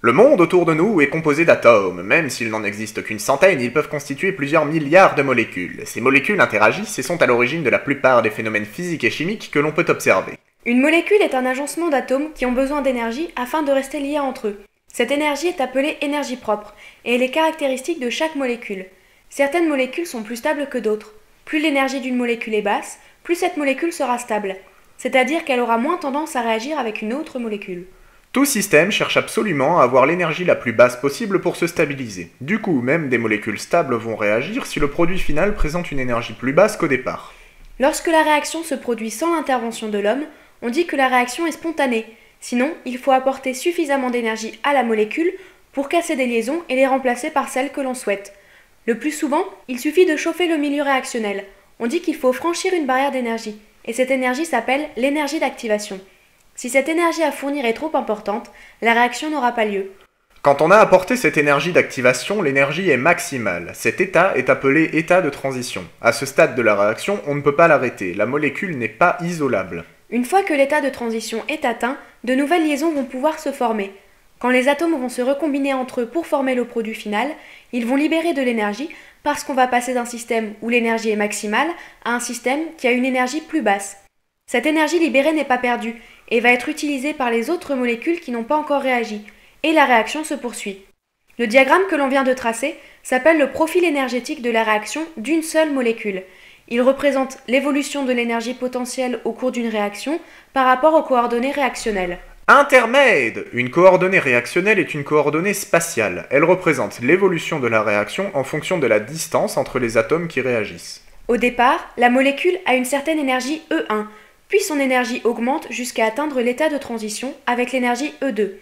Le monde autour de nous est composé d'atomes. Même s'il n'en existe qu'une centaine, ils peuvent constituer plusieurs milliards de molécules. Ces molécules interagissent et sont à l'origine de la plupart des phénomènes physiques et chimiques que l'on peut observer. Une molécule est un agencement d'atomes qui ont besoin d'énergie afin de rester liés entre eux. Cette énergie est appelée énergie propre, et elle est caractéristique de chaque molécule. Certaines molécules sont plus stables que d'autres. Plus l'énergie d'une molécule est basse, plus cette molécule sera stable, c'est-à-dire qu'elle aura moins tendance à réagir avec une autre molécule. Tout système cherche absolument à avoir l'énergie la plus basse possible pour se stabiliser. Du coup, même des molécules stables vont réagir si le produit final présente une énergie plus basse qu'au départ. Lorsque la réaction se produit sans l'intervention de l'homme, on dit que la réaction est spontanée. Sinon, il faut apporter suffisamment d'énergie à la molécule pour casser des liaisons et les remplacer par celles que l'on souhaite. Le plus souvent, il suffit de chauffer le milieu réactionnel. On dit qu'il faut franchir une barrière d'énergie, et cette énergie s'appelle l'énergie d'activation. Si cette énergie à fournir est trop importante, la réaction n'aura pas lieu. Quand on a apporté cette énergie d'activation, l'énergie est maximale. Cet état est appelé état de transition. À ce stade de la réaction, on ne peut pas l'arrêter. La molécule n'est pas isolable. Une fois que l'état de transition est atteint, de nouvelles liaisons vont pouvoir se former. Quand les atomes vont se recombiner entre eux pour former le produit final, ils vont libérer de l'énergie parce qu'on va passer d'un système où l'énergie est maximale à un système qui a une énergie plus basse. Cette énergie libérée n'est pas perdue, et va être utilisé par les autres molécules qui n'ont pas encore réagi, et la réaction se poursuit. Le diagramme que l'on vient de tracer s'appelle le profil énergétique de la réaction d'une seule molécule. Il représente l'évolution de l'énergie potentielle au cours d'une réaction par rapport aux coordonnées réactionnelles. Intermède Une coordonnée réactionnelle est une coordonnée spatiale. Elle représente l'évolution de la réaction en fonction de la distance entre les atomes qui réagissent. Au départ, la molécule a une certaine énergie E1, puis son énergie augmente jusqu'à atteindre l'état de transition avec l'énergie E2.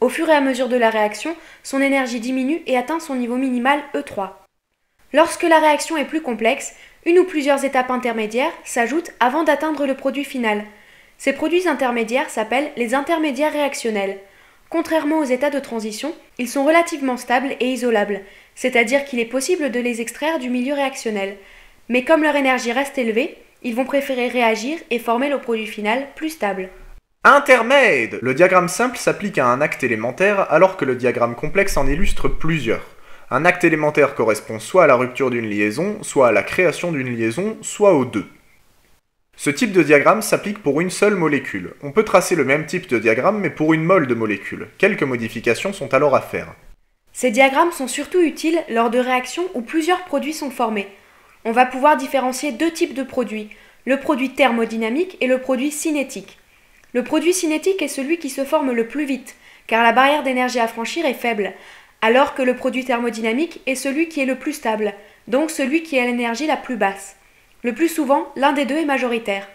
Au fur et à mesure de la réaction, son énergie diminue et atteint son niveau minimal E3. Lorsque la réaction est plus complexe, une ou plusieurs étapes intermédiaires s'ajoutent avant d'atteindre le produit final. Ces produits intermédiaires s'appellent les intermédiaires réactionnels. Contrairement aux états de transition, ils sont relativement stables et isolables, c'est-à-dire qu'il est possible de les extraire du milieu réactionnel. Mais comme leur énergie reste élevée, ils vont préférer réagir et former le produit final plus stable. Intermède Le diagramme simple s'applique à un acte élémentaire alors que le diagramme complexe en illustre plusieurs. Un acte élémentaire correspond soit à la rupture d'une liaison, soit à la création d'une liaison, soit aux deux. Ce type de diagramme s'applique pour une seule molécule. On peut tracer le même type de diagramme mais pour une mole de molécules. Quelques modifications sont alors à faire. Ces diagrammes sont surtout utiles lors de réactions où plusieurs produits sont formés. On va pouvoir différencier deux types de produits, le produit thermodynamique et le produit cinétique. Le produit cinétique est celui qui se forme le plus vite, car la barrière d'énergie à franchir est faible, alors que le produit thermodynamique est celui qui est le plus stable, donc celui qui a l'énergie la plus basse. Le plus souvent, l'un des deux est majoritaire.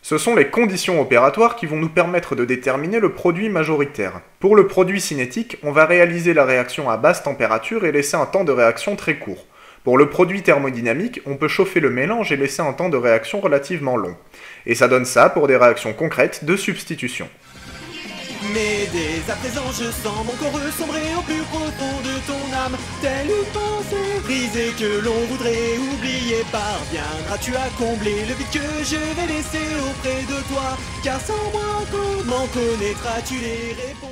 Ce sont les conditions opératoires qui vont nous permettre de déterminer le produit majoritaire. Pour le produit cinétique, on va réaliser la réaction à basse température et laisser un temps de réaction très court. Pour le produit thermodynamique, on peut chauffer le mélange et laisser un temps de réaction relativement long. Et ça donne ça pour des réactions concrètes de substitution. Mais dès à présent je sens mon corps sombrer au plus profond de ton âme Telle une pensée brisée que l'on voudrait oublier Parviendras-tu à combler le vide que je vais laisser auprès de toi? Car sans moi comment connaîtras-tu les réponses?